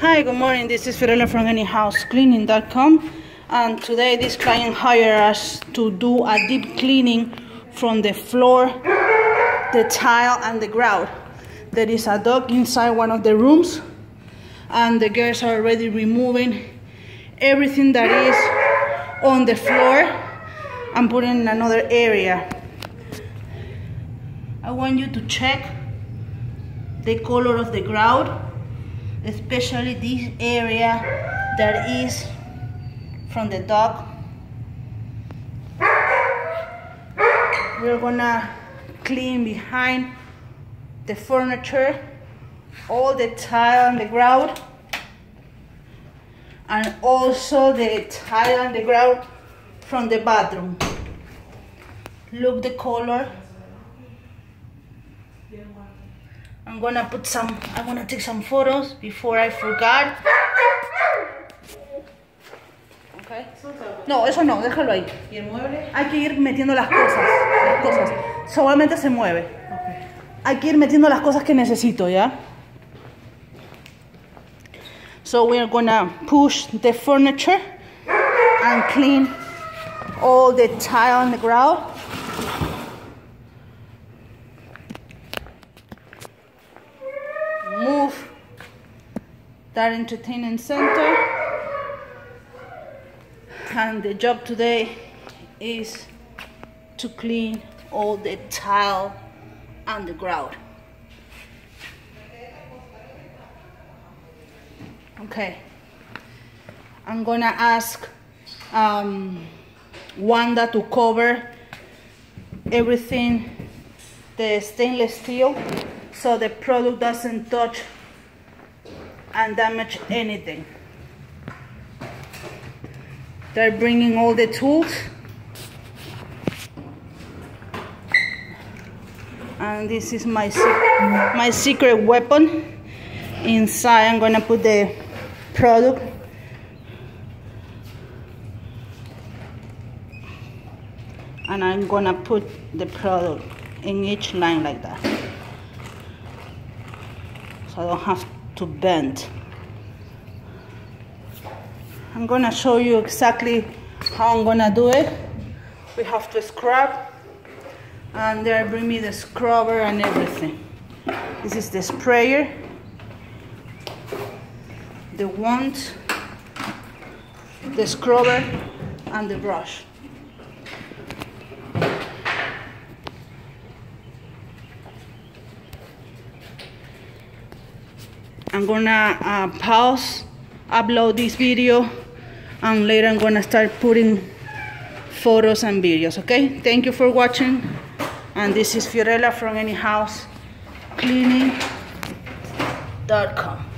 Hi, good morning. This is Fiorella from AnyHouseCleaning.com and today this client hired us to do a deep cleaning from the floor, the tile and the grout. There is a dog inside one of the rooms and the girls are already removing everything that is on the floor and putting in another area. I want you to check the color of the grout especially this area that is from the dog we're gonna clean behind the furniture all the tile on the ground and also the tile on the ground from the bathroom. Look the color I'm gonna put some, I'm gonna take some photos before I forgot. Okay. No, eso no, déjalo ahí. ¿Y el mueble? Hay que ir metiendo las cosas, las cosas. Solamente se mueve. Okay. Hay que ir metiendo las cosas que necesito, ¿ya? So we're gonna push the furniture and clean all the tile on the ground. That entertainment center. And the job today is to clean all the tile on the ground okay. I'm gonna ask um, Wanda to cover everything the stainless steel so the product doesn't touch and damage anything. They're bringing all the tools. And this is my my secret weapon. Inside I'm gonna put the product. And I'm gonna put the product in each line like that. So I don't have to bend I'm gonna show you exactly how I'm gonna do it. We have to scrub and they bring me the scrubber and everything. This is the sprayer. The wand the scrubber and the brush. I'm gonna uh, pause upload this video and later I'm gonna start putting photos and videos okay? Thank you for watching. And this is Fiorella from anyhousecleaning.com